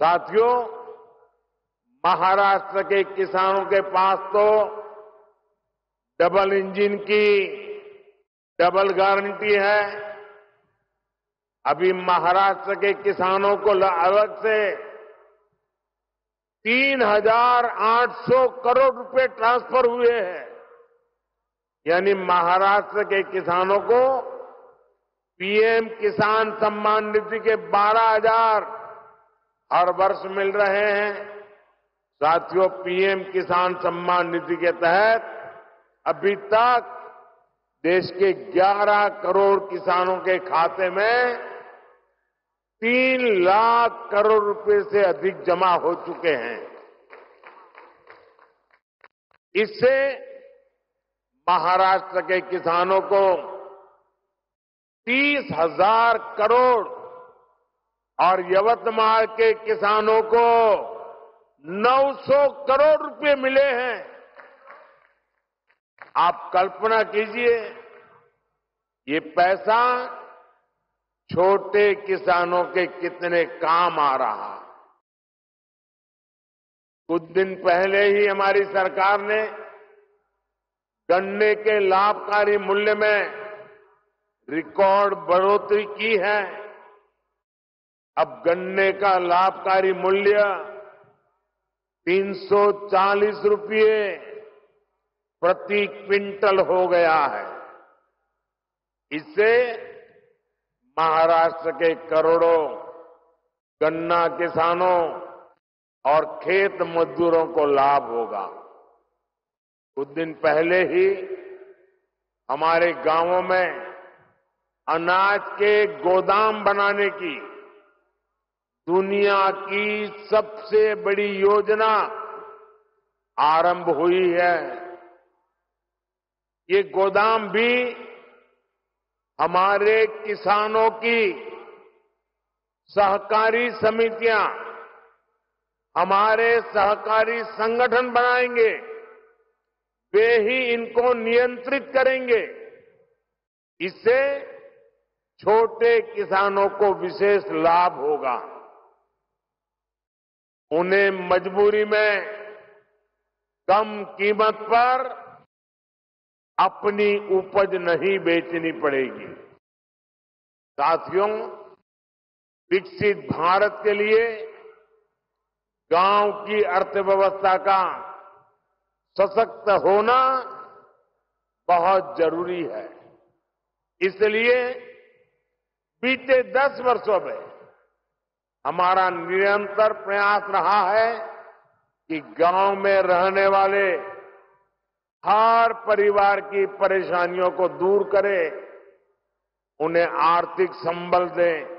साथियों, महाराष्ट्र के किसानों के पास तो डबल इंजन की डबल गारंटी है। अभी महाराष्ट्र के किसानों को अलग से तीन हज़ार आठ सौ करोड़ रुपए ट्रांसफ़र हुए हैं। यानी महाराष्ट्र के किसानों को पीएम किसान सम्मान निधि के बारह हज़ार हर वर्ष मिल रहे हैं। साथियों, पीएम किसान सम्मान निधि के तहत अभी तक देश के 11 करोड़ किसानों के खाते में तीन लाख करोड़ रुपए से अधिक जमा हो चुके हैं। इससे महाराष्ट्र के किसानों को तीस हज़ार करोड़ और यवतमाल के किसानों को 900 करोड़ रुपए मिले हैं। आप कल्पना कीजिए, ये पैसा छोटे किसानों के कितने काम आ रहा कुछ दिन पहले ही हमारी सरकार ने गन्ने के लाभकारी मूल्य में रिकॉर्ड बढ़ोतरी की है। अब गन्ने का लाभकारी मूल्य 340 रुपये प्रति क्विंटल हो गया है। इससे महाराष्ट्र के करोड़ों गन्ना किसानों और खेत मजदूरों को लाभ होगा। कुछ दिन पहले ही हमारे गाँवों में अनाज के गोदाम बनाने की दुनिया की सबसे बड़ी योजना आरंभ हुई है। ये गोदाम भी हमारे किसानों की सहकारी समितियाँ हमारे सहकारी संगठन बनाएँगे। वे ही इनको नियंत्रित करेंगे। इससे छोटे किसानों को विशेष लाभ होगा। उन्हें मजबूरी में कम कीमत पर अपनी उपज नहीं बेचनी पड़ेगी। साथियों, विकसित भारत के लिए गाँव की अर्थव्यवस्था का सशक्त होना बहुत ज़रूरी है। इसलिए बीते दस वर्षों में हमारा निरंतर प्रयास रहा है कि गाँव में रहने वाले हर परिवार की परेशानियों को दूर करें, उन्हें आर्थिक संबल दें